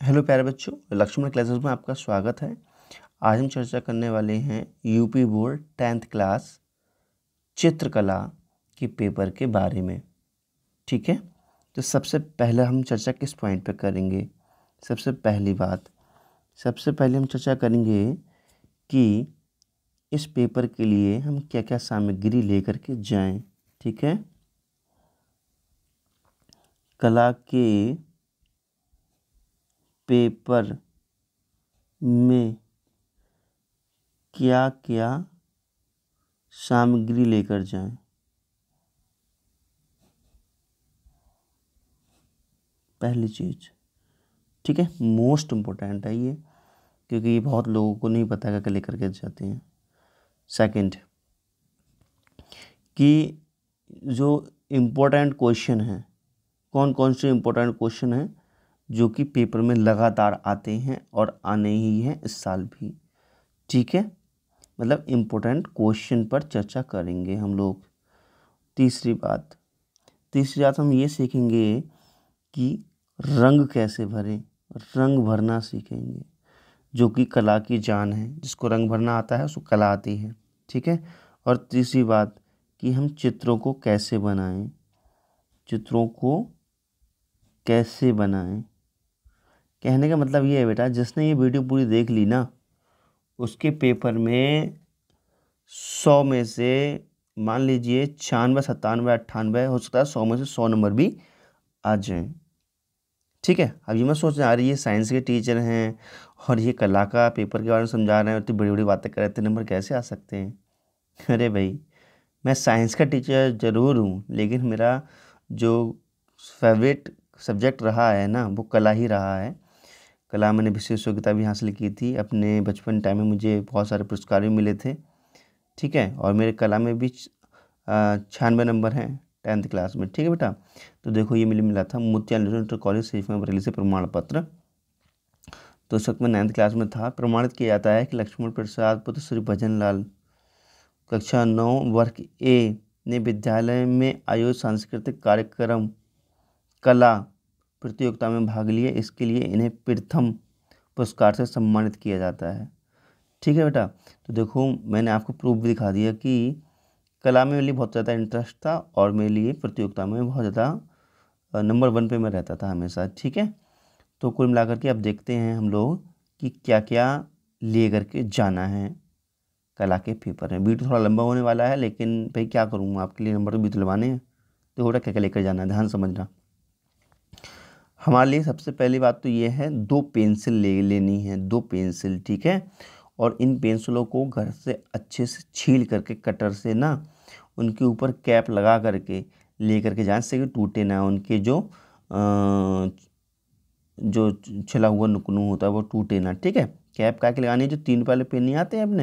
Hello प्यारे बच्चों, Lakshman classes में आपका स्वागत है। आज हम चर्चा करने वाले हैं यूपी बोर्ड टेंथ क्लास चित्रकला के पेपर के बारे में। ठीक है? तो सबसे पहले हम चर्चा किस पॉइंट पर करेंगे? सबसे पहली बात, सबसे पहले हम चर्चा करेंगे कि इस पेपर के लिए हम क्या क्या सामग्री लेकर के जाएँ। ठीक है? कला के पेपर में क्या क्या सामग्री लेकर जाएँ? पहली चीज़, ठीक है, मोस्ट इम्पोर्टेंट है ये, क्योंकि ये बहुत लोगों को नहीं पता क्या लेकर के जाते हैं। सेकंड, कि जो इम्पोर्टेंट क्वेश्चन है कौन कौन से इम्पोर्टेंट क्वेश्चन हैं जो कि पेपर में लगातार आते हैं और आने ही हैं इस साल भी। ठीक है? मतलब इम्पोर्टेंट क्वेश्चन पर चर्चा करेंगे हम लोग। तीसरी बात तीसरी बात हम ये सीखेंगे कि रंग कैसे भरें, रंग भरना सीखेंगे, जो कि कला की जान है। जिसको रंग भरना आता है, उसको कला आती है। ठीक है? और तीसरी बात कि हम चित्रों को कैसे बनाएँ, चित्रों को कैसे बनाएँ कहने का मतलब ये है बेटा, जिसने ये वीडियो पूरी देख ली ना, उसके पेपर में सौ में से मान लीजिए छियानवे, सत्तानवे, अट्ठानवे, हो सकता है सौ में से सौ नंबर भी आ जाएँ। ठीक है अब ये मैं सोच रहा ये साइंस के टीचर हैं और ये कला का पेपर के बारे में समझा रहे हैं, इतनी बड़ी बड़ी बातें कर रहे थे नंबर कैसे आ सकते हैं? अरे भाई, मैं साइंस का टीचर ज़रूर हूँ, लेकिन मेरा जो फेवरेट सब्जेक्ट रहा है ना, वो कला ही रहा है। कला मैंने विशेष योग्यता भी हासिल की थी, अपने बचपन टाइम में मुझे बहुत सारे पुरस्कार भी मिले थे। ठीक है? और मेरे कला में भी छियानवे नंबर हैं टेंथ क्लास में। ठीक है बेटा? तो देखो, ये मिले, मिला था मोतियाल इंटर कॉलेज सेफ़ में बरेली से प्रमाण पत्र। तो उस वक्त मैं नाइन्थ क्लास में था। प्रमाणित किया जाता है कि लक्ष्मण प्रसाद पुत्र श्री भजन लाल कक्षा नौ, वर्ग ए, ने विद्यालय में आयोजित सांस्कृतिक कार्यक्रम, कला प्रतियोगिता में भाग लिए, इसके लिए इन्हें प्रथम पुरस्कार से सम्मानित किया जाता है। ठीक है बेटा? तो देखो, मैंने आपको प्रूफ भी दिखा दिया कि कला में मेरे लिए बहुत ज़्यादा इंटरेस्ट था और मेरे लिए प्रतियोगिता में बहुत ज़्यादा नंबर वन पे मैं रहता था हमेशा। ठीक है? तो कुल मिलाकर के अब देखते हैं हम लोग कि क्या क्या ले करके जाना है कला के पेपर में। वीडियो थोड़ा लंबा होने वाला है, लेकिन भाई क्या करूँ, आपके लिए नंबर तो भी दिलवाने हैं। तो थोड़ा क्या क्या लेकर जाना है, ध्यान समझना। हमारे लिए सबसे पहली बात तो ये है दो पेंसिल ले लेनी है दो पेंसिल ठीक है? और इन पेंसिलों को घर से अच्छे से छील करके कटर से ना उनके ऊपर कैप लगा करके ले करके जाए जिससे कि टूटे ना उनके जो आ, जो छिला हुआ नुकनू होता है वो टूटे ना ठीक है? कैप का के लगानी है जो तीन वाले पेन नहीं आते हैं अपने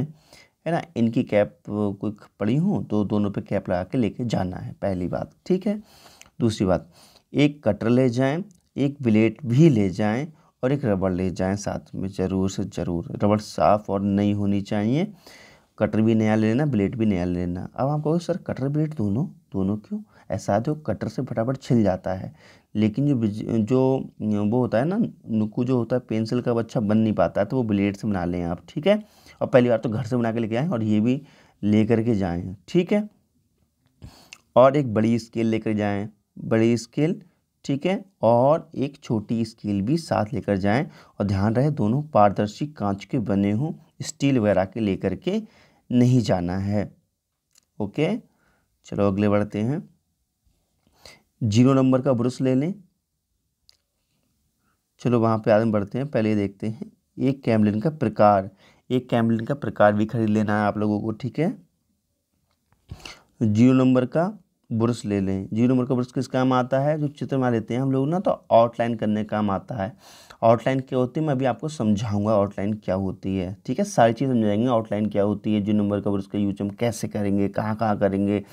है ना? इनकी कैप कोई पड़ी हो तो दोनों पे कैप लगा के लेके जाना है पहली बात ठीक है? दूसरी बात एक कटर ले जाएँ एक ब्लेड भी ले जाएँ और एक रबड़ ले जाएँ साथ में, ज़रूर से ज़रूर। रबड़ साफ़ और नई होनी चाहिए। कटर भी नया ले लेना, ब्लेड भी नया ले लेना। अब आप कहोगे, सर, कटर ब्लेड दोनों दोनों क्यों? ऐसा तो कटर से फटाफट छिल जाता है। लेकिन जो जो, वो होता है ना नुकू जो होता है, पेंसिल का अच्छा बन नहीं पाता है तो वो ब्लेड से बना लें आप, ठीक है? और पहली बार तो घर से बना के लेके आएँ और ये भी ले करके जाएँ, ठीक है? और एक बड़ी स्केल लेकर जाएँ, बड़ी स्केल ठीक है? और एक छोटी स्केल भी साथ लेकर जाएँ और ध्यान रहे, दोनों पारदर्शी कांच के बने हों, स्टील वगैरह के लेकर के नहीं जाना है। ओके? चलो अगले बढ़ते हैं। ज़ीरो नंबर का ब्रश ले लें। चलो वहाँ पे आगे बढ़ते हैं, पहले देखते हैं। एक कैमलिन का प्रकार, एक कैमलिन का प्रकार भी खरीद लेना है आप लोगों को, ठीक है? ज़ीरो नंबर का ब्रश ले लें। ज़ीरो नंबर का ब्रश किस काम आता है? जो चित्र बना लेते हैं हम लोग ना तो आउटलाइन करने काम आता है। आउटलाइन क्या होती है? मैं अभी आपको समझाऊँगा आउटलाइन क्या होती है। ठीक है? सारी चीज़ समझाएँगे आउटलाइन क्या होती है, ज़ीरो नंबर का ब्रश का यूज़ हम कैसे करेंगे कहाँ कहाँ करेंगे,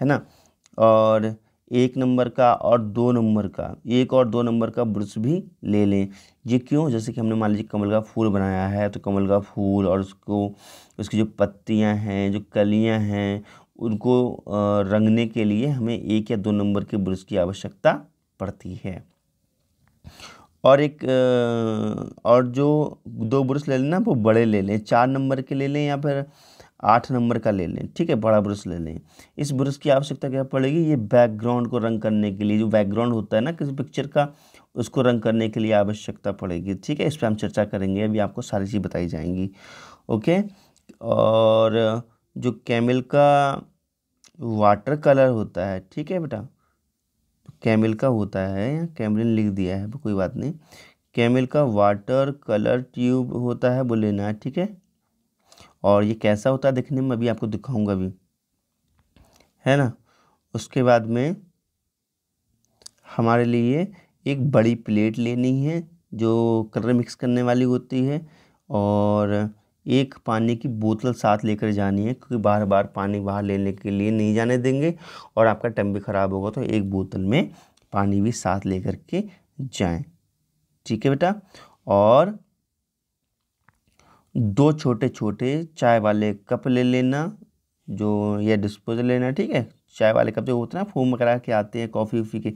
है ना? और एक नंबर का और दो नंबर का, एक और दो नंबर का ब्रश भी ले लें। ये क्यों? जैसे कि हमने मान लीजिए कमल का फूल बनाया है तो कमल का फूल और उसको, उसकी जो पत्तियाँ हैं, जो कलियाँ हैं उनको रंगने के लिए हमें एक या दो नंबर के ब्रश की आवश्यकता पड़ती है। और एक और जो दो ब्रश ले लेना, वो बड़े ले लें। चार नंबर के ले लें या फिर आठ नंबर का ले लें। ठीक है, बड़ा ब्रश ले लें। इस ब्रश की आवश्यकता क्या पड़ेगी? ये बैकग्राउंड को रंग करने के लिए, जो बैकग्राउंड होता है ना, किसी पिक्चर का, उसको रंग करने के लिए आवश्यकता पड़ेगी। ठीक है, इस पर हम चर्चा करेंगे, अभी आपको सारी चीज़ बताई जाएँगी। ओके? और जो कैमिल का वाटर कलर होता है, ठीक है बेटा? कैमिल का होता है या कैमरिन लिख दिया है, कोई बात नहीं। कैमिल का वाटर कलर ट्यूब होता है वो लेना है ठीक है? और ये कैसा होता है देखने में अभी आपको दिखाऊँगा अभी। है ना? उसके बाद में हमारे लिए एक बड़ी प्लेट लेनी है, जो कलर मिक्स करने वाली होती है, और एक पानी की बोतल साथ लेकर जानी है, क्योंकि बार बार पानी बाहर लेने के लिए नहीं जाने देंगे और आपका टम भी ख़राब होगा तो एक बोतल में पानी भी साथ लेकर के जाएँ। ठीक है बेटा? और दो छोटे छोटे चाय वाले कप ले लेना, जो या डिस्पोजल लेना, ठीक है? चाय वाले कप जो होते हैं ना, फोम वगैरह के आते हैं कॉफ़ी वफ़ी के,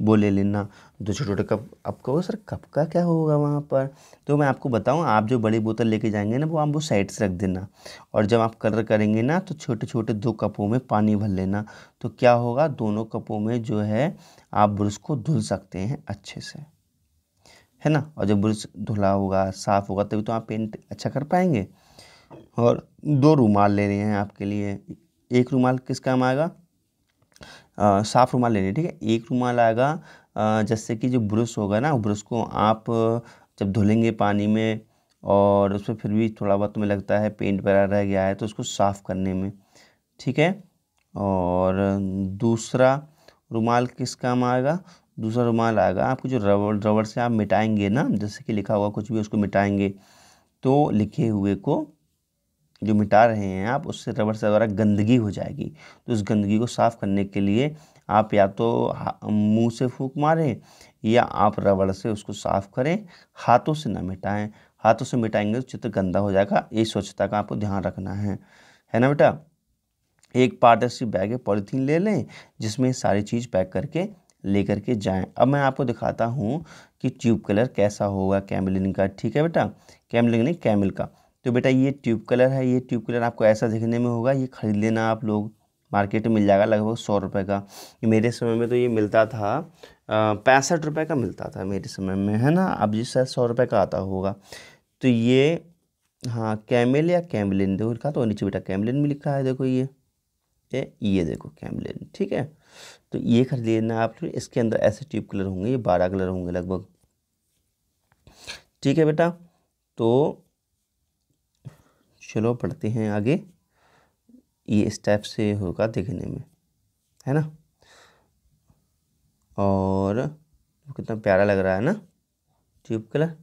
वो ले लेना। दो छोटे छोटे कप आप कहो, सर, कप का क्या होगा वहाँ पर? तो मैं आपको बताऊँ, आप जो बड़ी बोतल लेके जाएँगे ना, वो आप वो साइड से रख देना। और जब आप कलर करेंगे ना तो छोटे छोटे दो कपों में पानी भर लेना। तो क्या होगा, दोनों कपों में जो है, आप ब्रश को धुल सकते हैं अच्छे से। है ना? और जब ब्रश धुला होगा, साफ़ होगा, तभी तो आप पेंट अच्छा कर पाएँगे। और दो रुमाल ले रहे हैं आपके लिए। एक रुमाल किस काम आएगा? साफ़ रुमाल लेने ठीक है? एक रुमाल आएगा जैसे कि जो ब्रश होगा ना, ब्रश को आप जब धुलेंगे पानी में और उसमें फिर भी थोड़ा बहुत तुम्हें लगता है पेंट वगैरह रह गया है तो उसको साफ़ करने में, ठीक है? और दूसरा रुमाल किस काम आएगा? दूसरा रुमाल आएगा आपको जो रबड़ रबड़ से आप मिटाएँगे ना, जैसे कि लिखा हुआ कुछ भी उसको मिटाएँगे तो लिखे हुए को जो मिटा रहे हैं आप, उससे रबड़ से द्वारा गंदगी हो जाएगी। तो उस गंदगी को साफ़ करने के लिए आप या तो मुँह से फूंक मारें या आप रबड़ से उसको साफ़ करें, हाथों से ना मिटाएँ। हाथों से मिटाएँगे तो चित्र गंदा हो जाएगा। ये स्वच्छता का आपको ध्यान रखना है। है ना बेटा? एक पारदर्शी बैग है पॉलीथीन ले लें, जिसमें सारी चीज़ पैक करके लेकर के जाएँ। अब मैं आपको दिखाता हूँ कि ट्यूब कलर कैसा होगा कैमलिन का। ठीक है बेटा? कैमलिन नहीं कैमिल का। तो बेटा ये ट्यूब कलर है। ये ट्यूब कलर आपको ऐसा दिखने में होगा। ये ख़रीद लेना आप लोग। मार्केट में मिल जाएगा लगभग सौ रुपये का। मेरे समय में तो ये मिलता था पैंसठ रुपये का मिलता था मेरे समय में, है ना? अब जिस शायद सौ रुपये का आता होगा। तो ये हाँ कैमिल या कैमलिन, देखो लिखा तो नीचे बेटा, कैमलिन भी लिखा है देखो ये। ये ये देखो कैमलिन, ठीक है? तो ये खरीद लेना आप इसके अंदर ऐसे ट्यूब कलर होंगे, ये बारह कलर होंगे लगभग। ठीक है बेटा? तो चलो पढ़ते हैं आगे। ये स्टेप से होगा देखने में, है ना? और कितना प्यारा लग रहा है ना, ट्यूब कलर।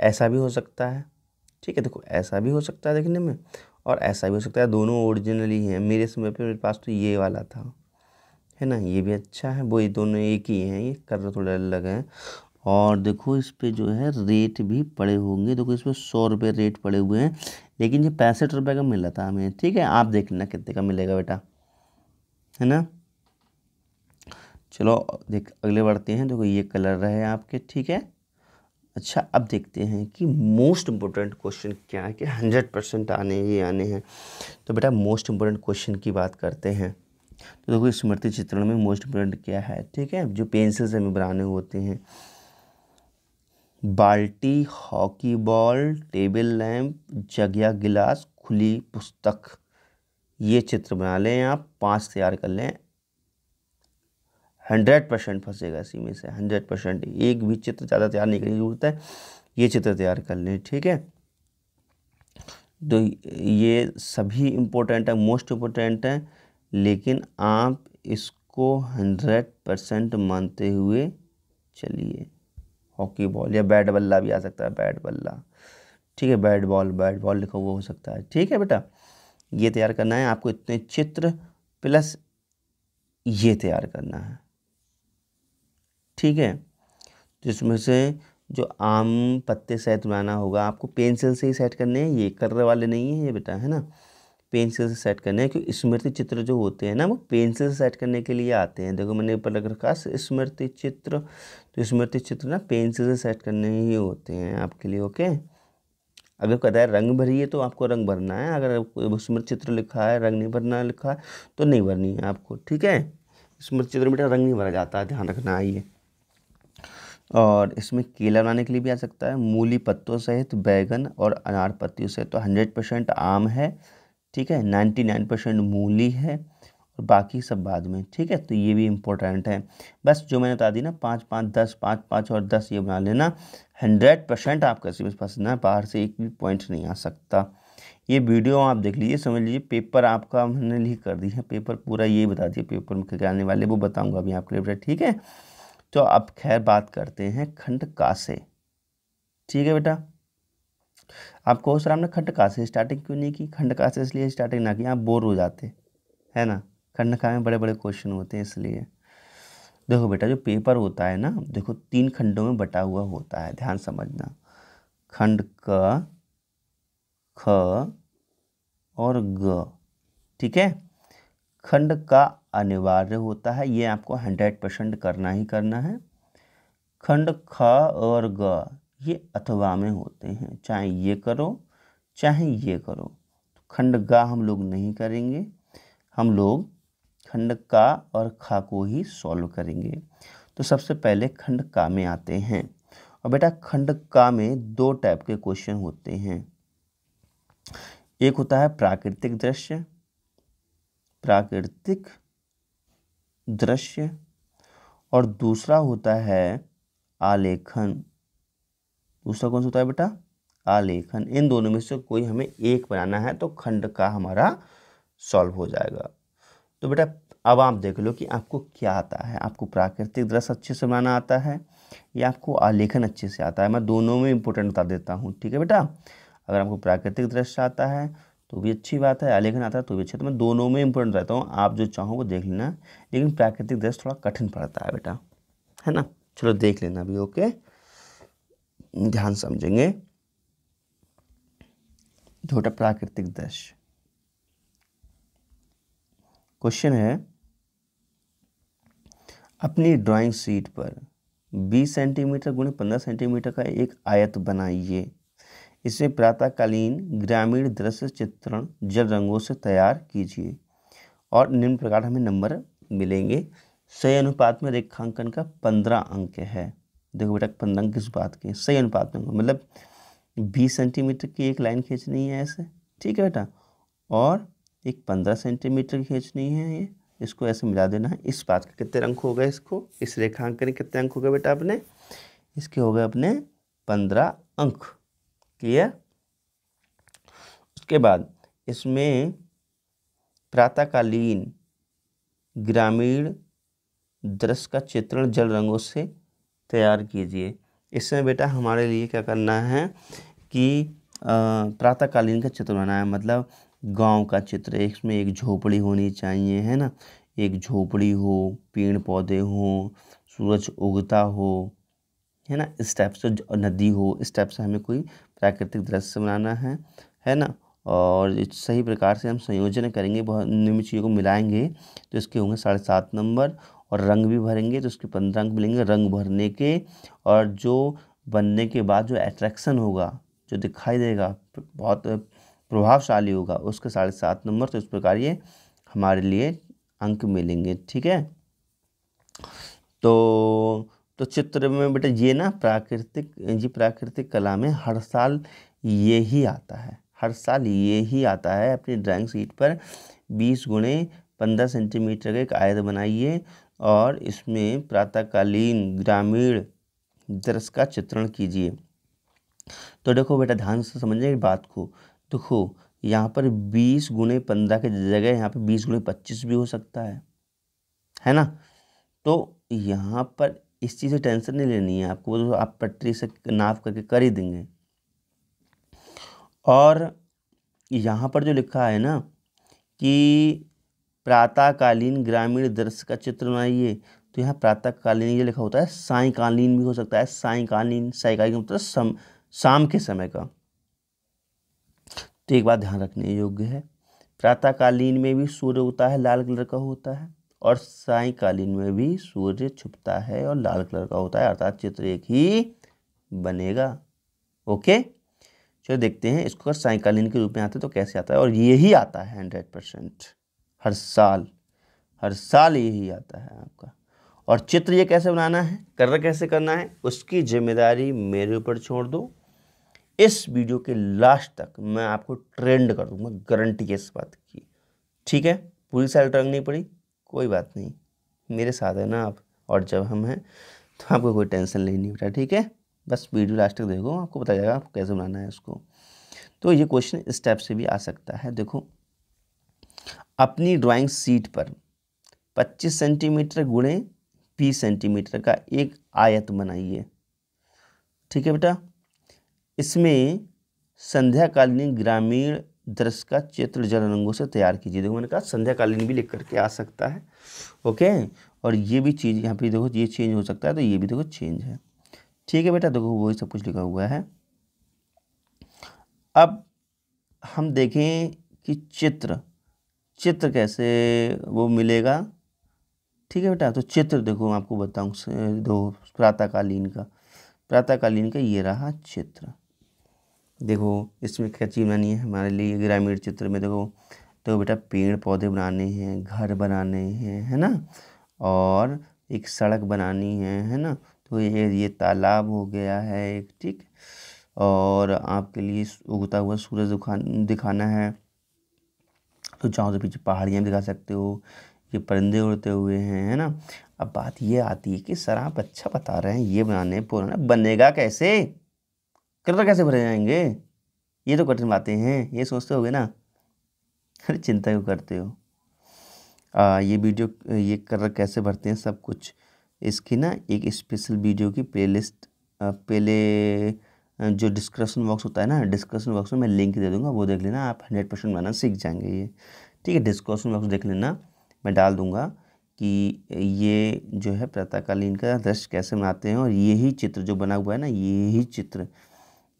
ऐसा भी हो सकता है, ठीक है? देखो, ऐसा भी हो सकता है देखने में और ऐसा भी हो सकता है, दोनों ओरिजिनल ही। हैं मेरे समय पे मेरे पास तो ये वाला था, है ना? ये भी अच्छा है, वो ये दोनों एक ही हैं, ये कलर थोड़े अलग हैं। और देखो, इस पर जो है रेट भी पड़े होंगे। देखो, इस पर सौ रुपये रेट पड़े हुए हैं। लेकिन ये पैंसठ रुपये का मिला था हमें। ठीक है, आप देख लेना कितने का मिलेगा बेटा। है ना? चलो, देख, अगले बढ़ते हैं। देखो, ये कलर रहे आपके, ठीक है? अच्छा अब देखते हैं कि मोस्ट इम्पोर्टेंट क्वेश्चन क्या है, कि हंड्रेड परसेंट आने ही आने हैं। तो बेटा मोस्ट इम्पोर्टेंट क्वेश्चन की बात करते हैं। तो देखो, स्मृति चित्रण में मोस्ट इम्पोर्टेंट क्या है, ठीक है? जो पेंसिल से हमें बनाने होते हैं। बाल्टी, हॉकी बॉल, टेबल लैंप जगिया गिलास, खुली पुस्तक। ये चित्र बना लें आप, पाँच तैयार कर लें। हंड्रेड परसेंट फंसेगा इसी में से, हंड्रेड परसेंट। एक भी चित्र ज़्यादा तैयार नहीं करने की ज़रूरत है, ये चित्र तैयार कर लें, ठीक है? तो ये सभी इम्पोर्टेंट है मोस्ट इम्पोर्टेंट है, लेकिन आप इसको हंड्रेड परसेंट मानते हुए चलिए। हॉकी बॉल या बैट बल्ला भी आ सकता है, बैट बल्ला। ठीक है, बैट बॉल बैट बॉल लिखा हुआ हो सकता है। ठीक है बेटा, ये तैयार करना है आपको इतने चित्र प्लस ये तैयार करना है। ठीक है, जिसमें से जो आम पत्ते सेट बनाना होगा, आपको पेंसिल से ही सेट करने हैं, ये कर्र वाले नहीं है ये बेटा, है ना? पेंसिल से सेट करने हैं, क्योंकि स्मृति चित्र जो होते हैं ना, वो पेंसिल से सेट करने के लिए आते हैं। देखो, मैंने ऊपर लग रखा स्मृति चित्र तो स्मृति चित्र ना पेंसिल से सेट करने ही होते हैं आपके लिए, ओके? अगर कहता है रंग भरिए तो आपको रंग भरना है, अगर स्मृति चित्र लिखा है, रंग नहीं भरना लिखा है तो नहीं भरनी है आपको, ठीक है? स्मृति चित्र बेटा रंग नहीं भरा जाता है ध्यान रखना आइए। और इसमें केला बनाने के लिए भी आ सकता है, मूली पत्तों सहित, बैगन और अनार पत्तियों से तो हंड्रेड परसेंट आम है। ठीक है नाइन्टी नाइन परसेंट मूली है और बाकी सब बाद में, ठीक है? तो ये भी इम्पोर्टेंट है। बस जो मैंने बता दी ना, पाँच पाँच, दस, पाँच पाँच और दस ये बना लेना। हंड्रेड परसेंट आपका सिलेबस पसंद है बाहर से एक भी पॉइंट नहीं आ सकता। ये वीडियो आप देख लीजिए, समझ लीजिए पेपर आपका मैंने लिख कर दी है। पेपर पूरा ये बता दिया पेपर में क्या आने वाले वो बताऊँगा अभी आपके लिए ठीक है? तो अब खैर बात करते हैं खंड का से। ठीक है बेटा? आपको सर आपने खंड का से स्टार्टिंग क्यों नहीं की? खंड का से इसलिए स्टार्टिंग ना की, आप बोर हो जाते, है ना? खंड का में बड़े बड़े क्वेश्चन होते हैं इसलिए। देखो बेटा, जो पेपर होता है ना, देखो तीन खंडों में बटा हुआ होता है, ध्यान समझना। खंड क, ख और ग, ठीक है? खंड का अनिवार्य होता है, ये आपको हंड्रेड परसेंट करना ही करना है। खंड ख और ग ये अथवा में होते हैं। चाहे ये करो, चाहे ये करो। तो खंड गा हम लोग नहीं करेंगे। हम लोग खंड का और खा को ही सॉल्व करेंगे। तो सबसे पहले खंड का में आते हैं। और बेटा, खंड का में दो टाइप के क्वेश्चन होते हैं। एक होता है प्राकृतिक दृश्य प्राकृतिक दृश्य, और दूसरा होता है आलेखन। दूसरा कौन सा होता है बेटा? आलेखन। इन दोनों में से कोई हमें एक बनाना है तो खंड का हमारा सॉल्व हो जाएगा। तो बेटा, अब आप देख लो कि आपको क्या आता है। आपको प्राकृतिक दृश्य अच्छे से बनाना आता है, या आपको आलेखन अच्छे से आता है? मैं दोनों में इंपॉर्टेंट बता देता हूँ, ठीक है बेटा? अगर आपको प्राकृतिक दृश्य आता है तो भी अच्छी बात है, आलेखन आता है तो भी अच्छा तो मैं दोनों में इंपॉर्टेंट रहता हूँ, आप जो चाहो वो देख लेना, लेकिन प्राकृतिक दृश्य थोड़ा कठिन पड़ता है बेटा, है ना? चलो देख लेना अभी ओके ध्यान समझेंगे। छोटा प्राकृतिक दृश्य। क्वेश्चन है, अपनी ड्राइंग शीट पर 20 सेंटीमीटर गुणे 15 सेंटीमीटर का एक आयत बनाइए। इसमें प्रातःकालीन ग्रामीण दृश्य चित्रण जल रंगों से तैयार कीजिए और निम्न प्रकार हमें नंबर मिलेंगे। सही अनुपात में रेखांकन का पंद्रह अंक है। देखो बेटा अंक किस बात के सही अनुपात में मतलब बीस सेंटीमीटर की एक लाइन खींचनी है ऐसे, ठीक है बेटा? और एक पंद्रह सेंटीमीटर खींचनी है ये। इसको ऐसे मिला देना है। इस बात के कितने अंक हो गए इसको? इस रेखांकन कितने अंक हो गए बेटा अपने? इसके हो गए अपने पंद्रह अंक। क्लियर उसके बाद इसमें प्रातःकालीन ग्रामीण दृश्य का चित्रण जल रंगों से तैयार कीजिए। इसमें बेटा हमारे लिए क्या करना है कि प्रातःकालीन का चित्र बनाना है। मतलब गाँव का चित्र, इसमें एक झोपड़ी होनी चाहिए, है ना? एक झोपड़ी हो पेड़ पौधे हों, सूरज उगता हो, है ना? इस टाइप से नदी हो, इस टाइप से हमें कोई प्राकृतिक दृश्य बनाना है है ना? और सही प्रकार से हम संयोजन करेंगे, बहुत निम्न चीज़ों को मिलाएँगे तो इसके होंगे साढ़े सात नंबर। और रंग भी भरेंगे तो उसके पंद्रह अंक मिलेंगे रंग भरने के। और जो बनने के बाद जो अट्रैक्शन होगा, जो दिखाई देगा, बहुत प्रभावशाली होगा, उसके साढ़े सात नंबर तो इस प्रकार ये हमारे लिए अंक मिलेंगे, ठीक है? तो तो चित्र में बेटा ये ना प्राकृतिक, जी प्राकृतिक कला में हर साल ये ही आता है, हर साल ये ही आता है। अपनी ड्राइंग शीट पर बीस गुणे पंद्रह सेंटीमीटर का एक आयत बनाइए और इसमें प्रातःकालीन ग्रामीण दृश्य का चित्रण कीजिए। तो देखो बेटा, ध्यान से समझिए बात को। देखो, यहाँ पर बीस गुणे पंद्रह के जगह यहाँ पर बीस गुणे पच्चीस भी हो सकता है। है ना? तो यहाँ पर इस चीज़ से टेंशन नहीं लेनी है आपको। तो आप पटरी से नाप करके कर ही देंगे। और यहाँ पर जो लिखा है ना कि प्रातःकालीन ग्रामीण दृश्य का चित्र बनाइए। तो यहाँ प्रातःकालीन ये लिखा होता है, सायकालीन भी हो सकता है। सायकालीन सायकालीन मतलब शाम के समय का। तो एक बात ध्यान रखने योग्य है, प्रातःकालीन में भी सूर्य उगता है, लाल कलर का होता है, और सायकालीन में भी सूर्य छुपता है और लाल कलर का होता है, अर्थात चित्र एक ही बनेगा। ओके? चलो देखते हैं, इसको अगर सायकालीन के रूप में आता है तो कैसे आता है, और यही आता है, हंड्रेड परसेंट। हर साल हर साल यही आता है आपका। और चित्र ये कैसे बनाना है कर कैसे करना है, उसकी ज़िम्मेदारी मेरे ऊपर छोड़ दो। इस वीडियो के लास्ट तक मैं आपको ट्रेंड कर दूँगा, गारंटी इस बात की। ठीक है? पूरी साल टंग नहीं पड़ी, कोई बात नहीं। मेरे साथ है ना आप, और जब हम हैं तो आपको कोई टेंशन लेनी नहीं बेटा, ठीक है? बस वीडियो लास्ट तक देखो, आपको बताया जाएगा आपको कैसे बनाना है उसको। तो ये क्वेश्चन इस टाइप से भी आ सकता है। देखो अपनी ड्राइंग सीट पर 25 सेंटीमीटर गुणे बीस सेंटीमीटर का एक आयत बनाइए। ठीक है बेटा? इसमें संध्याकालीन ग्रामीण दृश्य का चित्र जल रंगों से तैयार कीजिए। देखो मैंने कहा संध्याकालीन भी लिख करके आ सकता है। ओके? और ये भी चीज़ यहाँ पे देखो, ये चेंज हो सकता है तो ये भी देखो चेंज है। ठीक है बेटा? देखो वही सब कुछ लिखा हुआ है। अब हम देखें कि चित्र चित्र कैसे वो मिलेगा? ठीक है बेटा तो चित्र देखो, मैं आपको बताऊँ दो, प्रातःकालीन का। प्रातःकालीन का ये रहा चित्र। देखो, इसमें क्या चीज़ बनानी है? हमारे लिए ग्रामीण चित्र में देखो तो बेटा पेड़ पौधे बनाने हैं, घर बनाने हैं, है ना? और एक सड़क बनानी है है ना? तो ये ये तालाब हो गया है, एक, ठीक? और आपके लिए उगता हुआ सूरज दिखाना है। तो चाहो तो पीछे पहाड़ियाँ दिखा सकते हो ये परिंदे उड़ते हुए हैं है ना? अब बात ये आती है कि सर आप अच्छा बता रहे हैं ये बनाने पुराना बनेगा कैसे? कलर कैसे भरे जाएँगे? ये तो कठिन बातें हैं ये सोचते होगे ना? अरे चिंता क्यों करते हो? आ, ये वीडियो ये कलर कैसे भरते हैं सब कुछ? इसकी ना एक स्पेशल वीडियो की प्लेलिस्ट पहले जो डिस्क्रिप्शन बॉक्स होता है ना डिस्क्रिप्शन बॉक्स में मैं लिंक दे दूँगा, वो देख लेना, आप हंड्रेड परसेंट बनाना सीख जाएँगे ये। ठीक है डिस्क्रिप्शन बॉक्स देख लेना, मैं डाल दूँगा कि ये जो है प्रातःकालीन का दृश्य कैसे बनाते हैं और यही चित्र जो बना हुआ है ना यही चित्र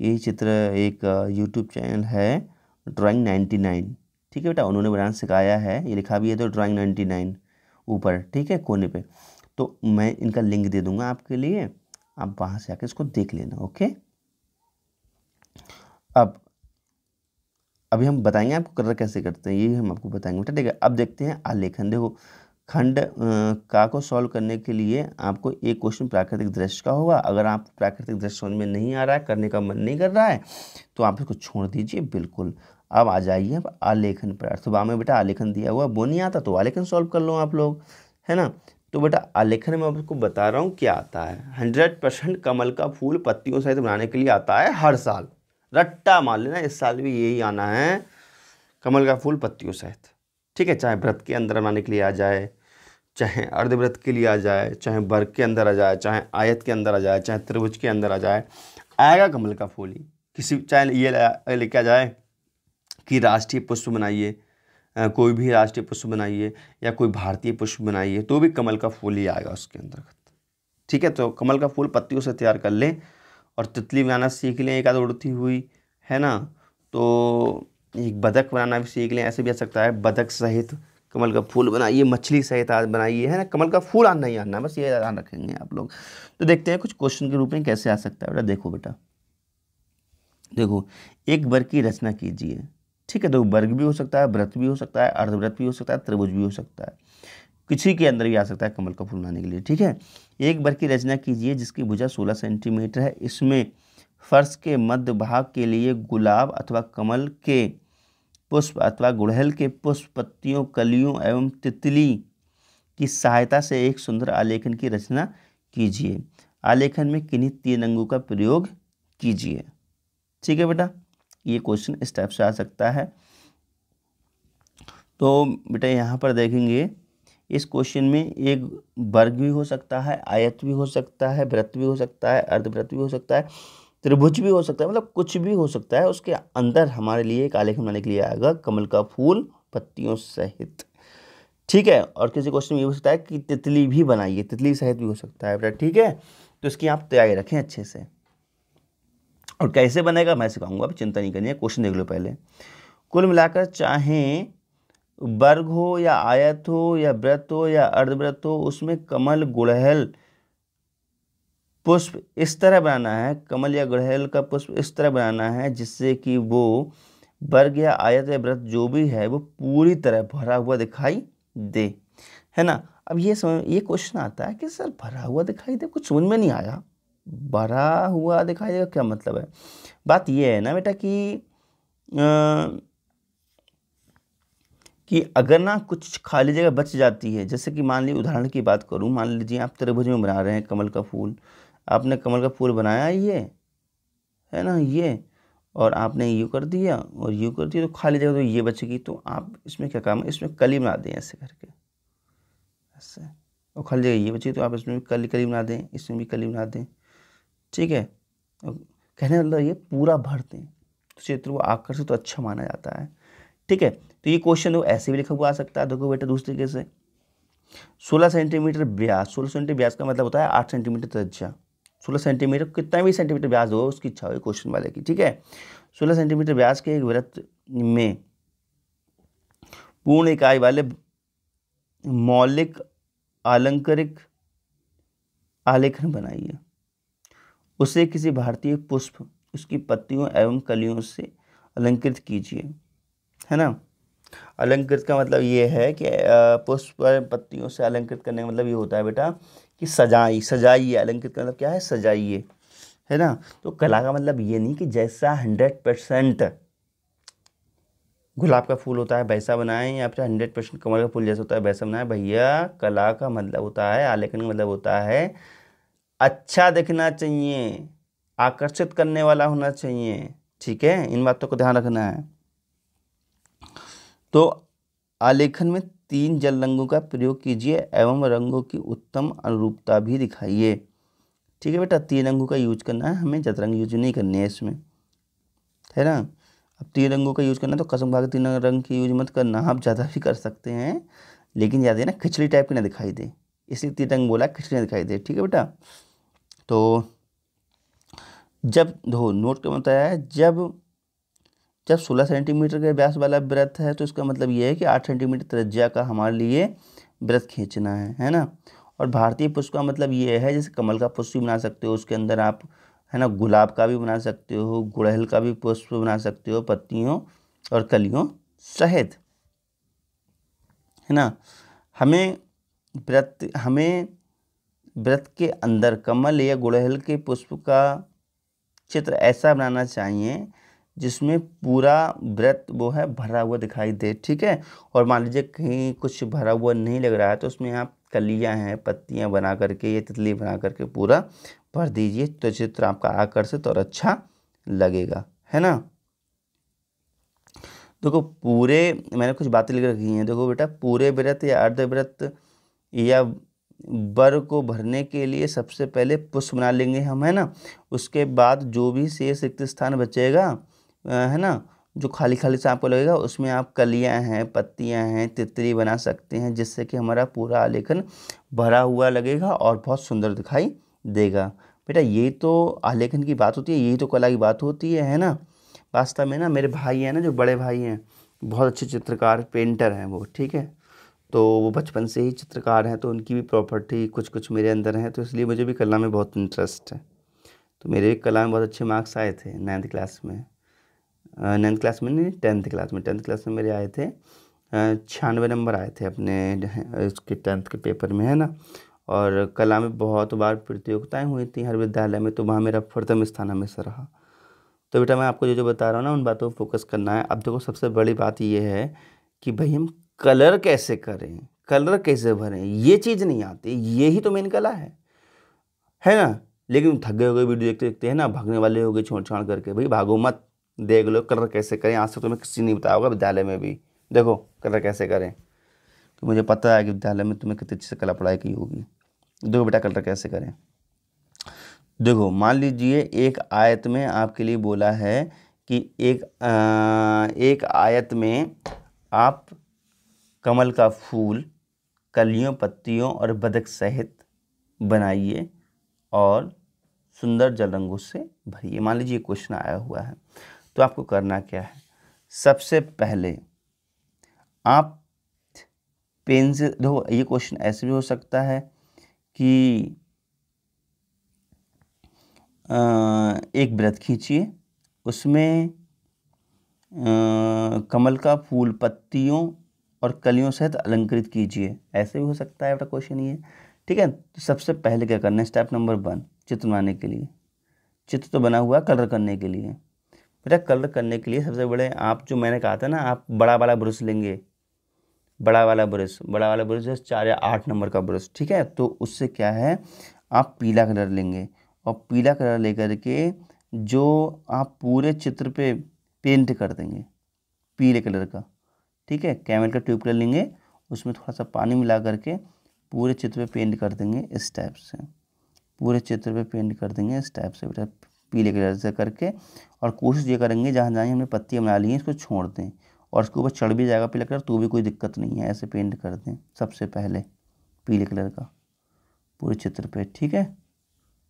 यही चित्र एक यूट्यूब चैनल है ड्राइंग नाइन्टी नाइन ठीक है बेटा, उन्होंने बनाना सिखाया है, ये लिखा भी है तो ड्राइंग नाइन्टी नाइन ऊपर, ठीक है, कोने पे। तो मैं इनका लिंक दे दूँगा आपके लिए, आप वहाँ से आकर इसको देख लेना ओके अब, अभी हम बताएँगे आपको कलर कैसे करते हैं, ये हम आपको बताएँगे। बेटा ठीक है अब देखते हैं आलेखन। देखो, खंड का को सॉल्व करने के लिए आपको एक क्वेश्चन प्राकृतिक दृश्य का होगा। अगर आप प्राकृतिक दृश्य समझ में नहीं आ रहा है, करने का मन नहीं कर रहा है तो आप इसको छोड़ दीजिए, बिल्कुल। अब आ जाइए अब आलेखन पर। अर्थवा में बेटा आलेखन दिया हुआ वो नहीं आता तो आलेखन सॉल्व कर लो आप लोग, है ना? तो बेटा आलेखन में आपको बता रहा हूँ क्या आता है। हंड्रेड परसेंट कमल का फूल पत्तियों सहित बनाने के लिए आता है हर साल। रट्टा मान लेना, इस साल भी यही आना है। कमल का फूल पत्तियों सहित। ठीक है, चाहे व्रत के अंदर बनाने के लिए आ जाए, चाहे अर्धव्रत के लिए आ जाए, चाहे वर्ग के अंदर आ जाए, चाहे आयत के अंदर आ जाए, चाहे त्रिभुज के अंदर आ जाए, आएगा कमल का फूल ही। किसी, चाहे ये लेके आ जाए कि राष्ट्रीय पुष्प बनाइए कोई भी राष्ट्रीय पुष्प बनाइए या कोई भारतीय पुष्प बनाइए तो भी कमल का फूल ही आएगा उसके अंतर्गत। ठीक है तो कमल का फूल पत्तियों से तैयार कर लें। और तितली बनाना सीख लें, एक आध उड़ती हुई, है ना? तो एक बदक बनाना भी सीख लें, ऐसे भी आ सकता है। बदक सहित कमल का फूल बनाइए, मछली सहित आज बनाइए, है ना? कमल का फूल आना ही आना, बस ये ध्यान रखेंगे आप लोग। तो देखते हैं कुछ क्वेश्चन के रूप में कैसे आ सकता है। बेटा देखो बेटा। देखो, एक वर्ग की रचना कीजिए। ठीक है तो वर्ग भी हो सकता है, व्रत भी हो सकता है, अर्धव्रत भी हो सकता है, त्रिभुज भी हो सकता है। किसी के अंदर भी आ सकता है कमल का फूल बनाने के लिए, ठीक है? एक वर्ग की रचना कीजिए जिसकी भुजा सोलह सेंटीमीटर है। इसमें फर्श के मध्य भाग के लिए गुलाब अथवा कमल के पुष्प अथवा गुड़हल के पुष्प पत्तियों कलियों एवं तितली की सहायता से एक सुंदर आलेखन की रचना कीजिए। आलेखन में किन्हीं तीन अंगों का प्रयोग कीजिए। ठीक है बेटा? ये क्वेश्चन इस टाइप से आ सकता है। तो बेटा यहाँ पर देखेंगे इस क्वेश्चन में एक वर्ग भी हो सकता है, आयत भी हो सकता है व्रत भी हो सकता है अर्धव्रत भी हो सकता है, त्रिभुज भी हो सकता है मतलब कुछ भी हो सकता है, उसके अंदर हमारे लिए एक आलेख बनाने के लिए आएगा, कमल का फूल पत्तियों सहित। ठीक है, और किसी क्वेश्चन में ये हो सकता है कि तितली भी बनाइए, तितली सहित भी हो सकता है, बेटा, ठीक है? तो इसकी आप तैयारी रखें अच्छे से। और कैसे बनेगा, मैं सिखाऊँगा, अब चिंता नहीं करनी है, क्वेश्चन देख लो पहले। कुल मिलाकर चाहें वर्ग हो या आयत हो या व्रत हो या अर्धव्रत हो उसमें कमल गुड़हल पुष्प इस तरह बनाना है कमल या गुड़हल का पुष्प इस तरह बनाना है जिससे कि वो वर्ग या आयत या व्रत जो भी है वो पूरी तरह भरा हुआ दिखाई दे। है ना? अब ये समझ ये क्वेश्चन आता है कि सर भरा हुआ दिखाई दे कुछ समझ में नहीं आया। भरा हुआ दिखाई देगा क्या मतलब है? बात ये है ना बेटा कि आ, कि अगर ना कुछ खाली जगह बच जाती है, जैसे कि मान लीजिए उदाहरण की बात करूँ, मान लीजिए आप त्रिभुज में बना रहे हैं कमल का फूल, आपने कमल का फूल बनाया ये, है ना ये, और आपने यू कर दिया, और यू कर दिया तो खाली जगह तो ये बचेगी तो आप इसमें क्या काम है इसमें कली बना दें ऐसे करके, ऐसे, और खाली जगह ये बचेगी तो आप इसमें भी कली कली बना दें, इसमें भी कली बना दें, ठीक है? कहने मतलब ये पूरा भर दें तो चित्र वो आकर्षित तो अच्छा माना जाता है। ठीक है? तो ये क्वेश्चन देखो ऐसे भी लिखा हुआ आ सकता है, देखो बेटा दूसरे तरीके से सोलह सेंटीमीटर ब्यास, सोलह सेंटीमीटर ब्यास का मतलब होता है आठ सेंटीमीटर त्रिज्या सोलह सेंटीमीटर कितना भी सेंटीमीटर ब्यास हो उसकी इच्छा हो क्वेश्चन वाले की, ठीक है? सोलह सेंटीमीटर ब्यास के एक व्रत में पूर्ण इकाई वाले मौलिक आलंकारिक आलेखन बनाइए। उसे किसी भारतीय पुष्प, उसकी पत्तियों एवं कलियों से अलंकृत कीजिए। है ना? अलंकृत का मतलब ये है कि पुष्प पत्तियों से अलंकृत करने का मतलब ये होता है बेटा कि सजाई, सजाइए। अलंकृत का मतलब क्या है? सजाइए। है ना? तो कला का मतलब ये नहीं कि जैसा हंड्रेड परसेंट गुलाब का फूल होता है, वैसा बनाएँ, या फिर हंड्रेड परसेंट कमल का फूल जैसा होता है, वैसा बनाएँ। भैया, कला का मतलब होता है, आलेखन का मतलब होता है अच्छा दिखना चाहिए, आकर्षित करने वाला होना चाहिए। ठीक है? इन बातों को ध्यान रखना है। तो आलेखन में तीन जल रंगों का प्रयोग कीजिए एवं रंगों की उत्तम अनुरूपता भी दिखाइए। ठीक है बेटा, तीन रंगों का यूज़ करना है, हमें रंग यूज़ नहीं करनी है इसमें। है ना? अब तीन रंगों का यूज़ करना तो कसम भाग तीन रंग की यूज़ मत करना, आप ज़्यादा भी कर सकते हैं, लेकिन ज़्यादा ना खिचड़ी टाइप की ना दिखाई दे। इसलिए तीन रंग बोला, खिचड़ी ना दिखाई दे। ठीक है बेटा? तो जब दो नोट का बताया है, जब जब 16 सेंटीमीटर के व्यास वाला व्रत है तो इसका मतलब ये है कि 8 सेंटीमीटर त्रिज्या का हमारे लिए व्रत खींचना है है ना? और भारतीय पुष्प का मतलब ये है, जैसे कमल का पुष्प भी बना सकते हो, उसके अंदर आप, है ना, गुलाब का भी बना सकते हो, गुड़हल का भी पुष्प बना सकते हो, पत्तियों और कलियों सहित, है ना? हमें व्रत हमें व्रत के अंदर कमल या गुड़हल के पुष्प का चित्र ऐसा बनाना चाहिए जिसमें पूरा व्रत वो है भरा हुआ दिखाई दे, ठीक है? और मान लीजिए कहीं कुछ भरा हुआ नहीं लग रहा है तो उसमें आप कलियाँ हैं, पत्तियाँ बना करके, या तितली बना करके पूरा भर दीजिए तो चित्र आपका आकर्षित और अच्छा लगेगा, है ना? देखो, पूरे, मैंने कुछ बातें लिख रखी हैं, देखो बेटा, पूरे व्रत या अर्ध व्रत या बर को भरने के लिए सबसे पहले पुष्प बना लेंगे हम, है ना? उसके बाद जो भी शेष रिक्त स्थान बचेगा है ना? जो खाली खाली सा आपको लगेगा, उसमें आप कलियाँ हैं, पत्तियाँ हैं, तितली बना सकते हैं, जिससे कि हमारा पूरा आलेखन भरा हुआ लगेगा और बहुत सुंदर दिखाई देगा। बेटा, ये तो आलेखन की बात होती है, यही तो कला की बात होती है है ना? वास्तव में ना, मेरे भाई हैं ना, जो बड़े भाई हैं, बहुत अच्छे चित्रकार, पेंटर हैं वो, ठीक है? तो वो बचपन से ही चित्रकार हैं तो उनकी भी प्रॉपर्टी कुछ कुछ मेरे अंदर हैं तो इसलिए मुझे भी कला में बहुत इंटरेस्ट है। तो मेरे कला में बहुत अच्छे मार्क्स आए थे, नाइन्थ क्लास में। नाइन्थ क्लास में नहीं टेंथ क्लास में। टेंथ क्लास में मेरे आए थे छियानवे नंबर आए थे अपने उसके टेंथ के पेपर में, है ना? और कला में बहुत बार प्रतियोगिताएँ हुई थी, हर विद्यालय में तो वहाँ मेरा प्रथम स्थान हमेशा रहा। तो बेटा मैं आपको जो जो बता रहा हूँ ना, उन बातों पर फोकस करना है। अब देखो, सबसे बड़ी बात ये है कि भाई, हम कलर कैसे करें? कलर कैसे भरें? ये चीज़ नहीं आती यही तो मेन कला है। है ना? लेकिन थक गए हो गए वीडियो देखते देखते हैं ना? भागने वाले हो गए छोड़ छाड़ करके। भाई, भागो मत। देख लो कलर कैसे करें। आज तक तुम्हें किसी नहीं बताया होगा विद्यालय में भी। देखो कलर कैसे करें। तो मुझे पता है कि विद्यालय में तुम्हें कितनी अच्छी से कला पढ़ाई की होगी। देखो बेटा कलर कैसे करें। देखो मान लीजिए एक आयत में आपके लिए बोला है कि एक आ, एक आयत में आप कमल का फूल कलियों पत्तियों और बदक सहित बनाइए और सुंदर जल रंगों से भरिए। मान लीजिए क्वेश्चन आया हुआ है। तो आपको करना क्या है? सबसे पहले आप पेन से ये क्वेश्चन ऐसे भी हो सकता है कि एक व्रत खींचिए, उसमें कमल का फूल पत्तियों और कलियों सहित अलंकृत कीजिए। ऐसे भी हो सकता है आपका क्वेश्चन ये। ठीक है? तो सबसे पहले क्या करना है? स्टेप नंबर वन, चित्र बनाने के लिए। चित्र तो बना हुआ कलर करने के लिए। बेटा कलर करने के लिए सबसे बड़े आप जो मैंने कहा था ना, आप बड़ा वाला ब्रश लेंगे। बड़ा वाला ब्रश, बड़ा वाला ब्रश है चार या आठ नंबर का ब्रश, ठीक है? तो उससे क्या है, आप पीला कलर लेंगे और पीला कलर लेकर के जो आप पूरे चित्र पे पेंट कर देंगे, पीले कलर का, ठीक है? कैमल का ट्यूब कलर लेंगे, उसमें थोड़ा सा पानी मिला करके पूरे चित्र पे पेंट कर देंगे इस टाइप से। पूरे चित्र पे पेंट कर देंगे इस टाइप से, बेटा पीले कलर से करके और कोशिश ये करेंगे जहाँ जहाँ हमने पत्तियाँ बना ली हैं इसको छोड़ दें और उसके ऊपर चढ़ भी जाएगा पीला कलर तो भी कोई दिक्कत नहीं है, ऐसे पेंट कर दें सबसे पहले पीले कलर का पूरे चित्र पे, ठीक है?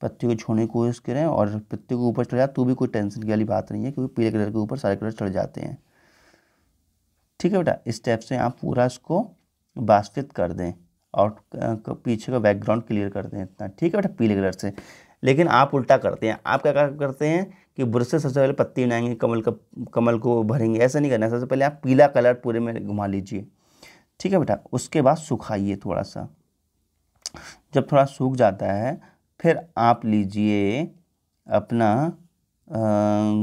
पत्ती को छोड़ने की कोशिश करें और पत्ती को ऊपर चढ़ जाए तो भी कोई टेंशन की वाली बात नहीं है क्योंकि पीले कलर के ऊपर सारे कलर चढ़ जाते हैं। ठीक है बेटा, इस स्टेप से आप पूरा इसको बाष्पित कर दें और पीछे का बैकग्राउंड क्लियर कर दें इतना, ठीक है बेटा? पीले कलर से। लेकिन आप उल्टा करते हैं। आप क्या करते हैं कि ब्रश से सबसे पहले पत्ती बनाएँगे कमल का, कमल को भरेंगे। ऐसा नहीं करना सबसे पहले आप पीला कलर पूरे में घुमा लीजिए। ठीक है बेटा? उसके बाद सुखाइए थोड़ा सा जब थोड़ा सूख जाता है, फिर आप लीजिए अपना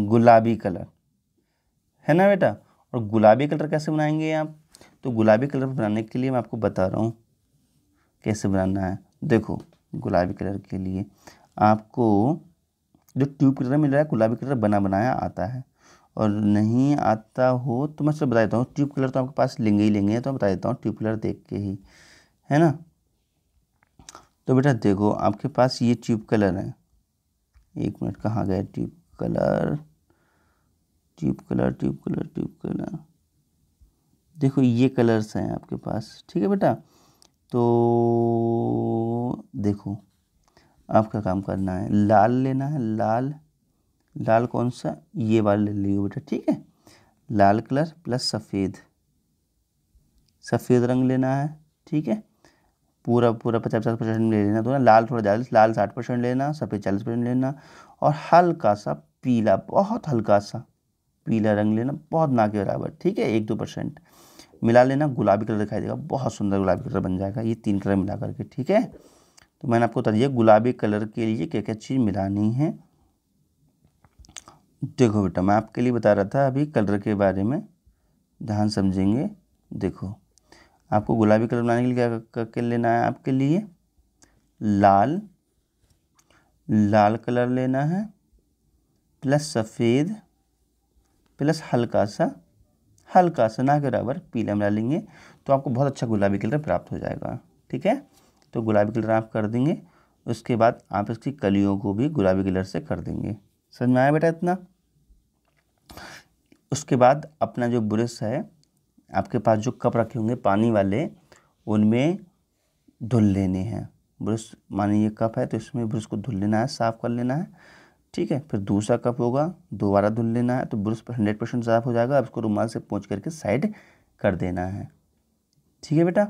गुलाबी कलर। है ना बेटा? और गुलाबी कलर कैसे बनाएँगे आप? तो गुलाबी कलर बनाने के लिए मैं आपको बता रहा हूँ, कैसे बनाना है। देखो, गुलाबी कलर के लिए। आपको जो ट्यूब कलर मिल रहा है, गुलाबी कलर बना बनाया आता है। और नहीं आता हो तो मैं सब बता देता हूँ ट्यूब कलर तो आपके पास लेंगे ही लेंगे तो मैं बता देता हूँ ट्यूब कलर देख के ही, है ना? तो बेटा देखो, आपके पास ये ट्यूब कलर है। एक मिनट, कहाँ गए tube colour tube colour tube colour tube colour देखो, ये कलर्स हैं आपके पास, ठीक है बेटा? तो देखो आपका काम करना है। लाल लेना है, लाल लाल कौन सा? ये वाला ले लियो बेटा, ठीक है? लाल कलर प्लस सफ़ेद। सफ़ेद रंग लेना है, ठीक है? पूरा पूरा पचास पचास परसेंट ले लेना तो ना, लाल थोड़ा ज़्यादा, लाल साठ परसेंट लेना, सफ़ेद चालीस परसेंट लेना और हल्का सा पीला, बहुत हल्का सा पीला रंग लेना, बहुत ना के बराबर, ठीक है? एक दो परसेंट। मिला लेना, गुलाबी कलर दिखाई देगा, बहुत सुंदर गुलाबी कलर बन जाएगा, ये तीन कलर मिला करके, ठीक है? तो मैंने आपको बता दिया, गुलाबी कलर के लिए क्या क्या चीज़ मिलानी है। देखो बेटा, मैं आपके लिए बता रहा था, अभी कलर के बारे में ध्यान समझेंगे। देखो, आपको गुलाबी कलर बनाने के लिए क्या करके लेना है आपके लिए? लाल लाल कलर लेना है, प्लस सफ़ेद, प्लस हल्का सा हल्का सा, ना के बराबर, पीला मिला लेंगे तो आपको बहुत अच्छा गुलाबी कलर प्राप्त हो जाएगा, ठीक है? तो गुलाबी कलर आप कर देंगे, उसके बाद आप इसकी कलियों को भी गुलाबी कलर से कर देंगे। समझ में आया बेटा इतना? उसके बाद अपना जो ब्रश है, आपके पास जो कप रखे होंगे पानी वाले, उनमें धुल लेने हैं। ब्रश मानिए ये कप है तो इसमें ब्रश को धुल लेना है, साफ़ कर लेना है। ठीक है, फिर दूसरा कप होगा, दोबारा धुल लेना है तो ब्रश हंड्रेड परसेंट साफ़ हो जाएगा, अब इसको रुमाल से पहुँच करके साइड कर देना है। ठीक है बेटा?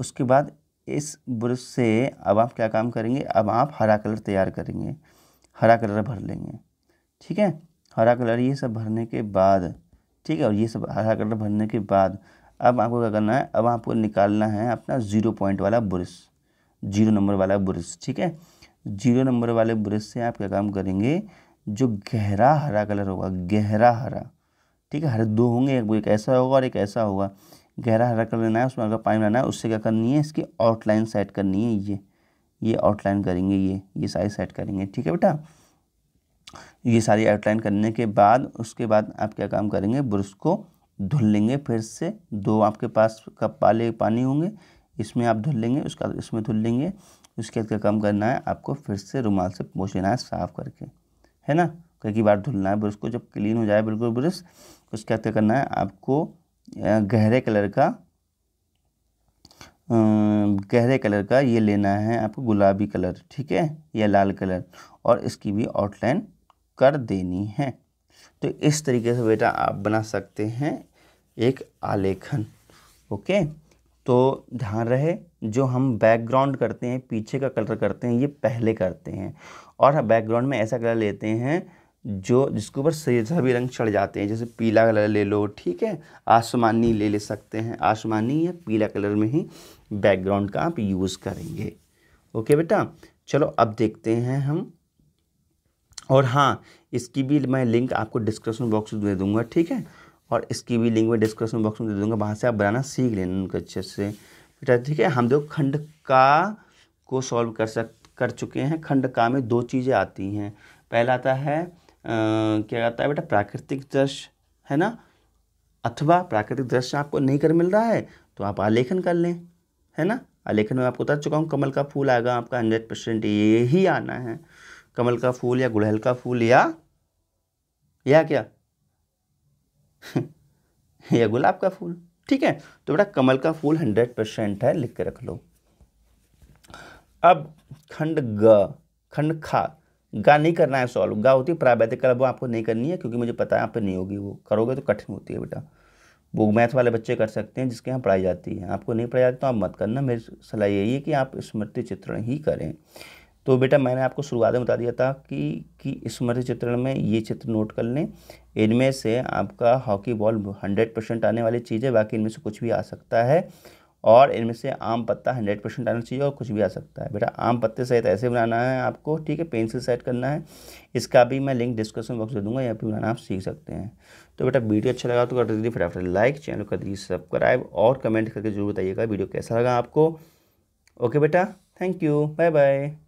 उसके बाद इस ब्रश से अब आप क्या काम करेंगे? अब आप हरा कलर तैयार करेंगे। हरा कलर भर लेंगे। ठीक है? हरा कलर ये सब भरने के बाद, ठीक है? और ये सब हरा कलर भरने के बाद अब आपको क्या करना है? अब आपको निकालना है अपना ज़ीरो पॉइंट वाला ब्रश। ज़ीरो नंबर वाला ब्रश, ठीक है? ज़ीरो नंबर वाले ब्रश से आप क्या काम करेंगे? जो गहरा हरा कलर होगा, गहरा हरा, ठीक है? हर दो होंगे, एक ऐसा होगा और एक ऐसा होगा। गहरा हरा कलर लेना है, उसमें अगर पानी लाना है, उससे क्या करनी है, इसकी आउटलाइन सेट करनी है ये। ये आउटलाइन करेंगे ये ये साइज़ सेट करेंगे, ठीक है बेटा? ये सारी आउटलाइन करने के बाद, उसके बाद आप क्या काम करेंगे ब्रश को धुल लेंगे फिर से। दो आपके पास कप वाले पानी होंगे, इसमें आप धुल लेंगे, उसका इसमें धुल लेंगे। उसके बाद क्या काम करना है, आपको फिर से रुमाल से पोछ लेना है साफ़ करके, है ना? कई बार धुलना है ब्रश को जब क्लीन हो जाए, बिल्कुल ब्रश उसके बाद क्या करना है, आपको गहरे कलर का गहरे कलर का ये लेना है आपको गुलाबी कलर, ठीक है? या लाल कलर, और इसकी भी आउटलाइन कर देनी है। तो इस तरीके से बेटा आप बना सकते हैं एक आलेखन, ओके? तो ध्यान रहे, जो हम बैकग्राउंड करते हैं, पीछे का कलर करते हैं, ये पहले करते हैं। और बैकग्राउंड में ऐसा कलर लेते हैं जो जिसके ऊपर सभी रंग चढ़ जाते हैं, जैसे पीला कलर ले लो, ठीक है? आसमानी ले ले सकते हैं। आसमानी या पीला कलर में ही बैकग्राउंड का आप यूज़ करेंगे। ओके बेटा? चलो, अब देखते हैं हम। और हाँ इसकी भी मैं लिंक आपको डिस्क्रिप्शन बॉक्स में दे दूँगा, ठीक है? और इसकी भी लिंक मैं डिस्क्रिप्शन बॉक्स में दे दूँगा। वहाँ से आप बनाना सीख लेना उनको अच्छे से। बेटा, ठीक है? हम देखो, खंड का को सॉल्व कर सक, कर चुके हैं। खंड का में दो चीज़ें आती हैं। पहला आता है क्या कहता है बेटा, प्राकृतिक दृश्य, है ना? अथवा प्राकृतिक दृश्य आपको नहीं कर मिल रहा है तो आप आलेखन कर लें, है ना? आलेखन में आपको बता चुका हूँ, कमल का फूल आएगा आपका, हंड्रेड परसेंट ये ही आना है। कमल का फूल या गुड़हल का फूल या या क्या? या गुलाब का फूल, ठीक है? तो बेटा कमल का फूल हंड्रेड परसेंट है, लिख के रख लो। अब खंड ग, खंड खा गा नहीं करना है सॉल्व। गा होती है प्रावैधिक वो आपको नहीं करनी है, क्योंकि मुझे पता है आप पे नहीं होगी वो। करोगे तो कठिन होती है बेटा। वो मैथ वाले बच्चे कर सकते हैं जिसके यहाँ पढ़ाई जाती है। आपको नहीं पढ़ाई जाती तो आप मत करना। मेरी सलाह यही है कि आप स्मृति चित्रण ही करें। तो बेटा मैंने आपको शुरुआत में बता दिया था कि कि स्मृति चित्रण में ये चित्र नोट कर लें। इनमें से आपका हॉकी बॉल हंड्रेड परसेंट आने वाली चीज़ है। बाकी इनमें से कुछ भी आ सकता है। और इनमें से आम पत्ता हंड्रेड परसेंट आना चाहिए और कुछ भी आ सकता है। बेटा, आम पत्ते सहित ऐसे बनाना है आपको, ठीक है? पेंसिल सेट करना है। इसका भी मैं लिंक डिस्क्रिप्शन बॉक्स दे दूँगा, यहाँ पे बनाना आप सीख सकते हैं। तो बेटा, वीडियो अच्छा लगा तो कर दीजिए फटाफट लाइक, चैनल कर दीजिए सब्सक्राइब और कमेंट करके ज़रूर बताइएगा वीडियो कैसा लगा आपको। ओके बेटा, थैंक यू, बाय बाय।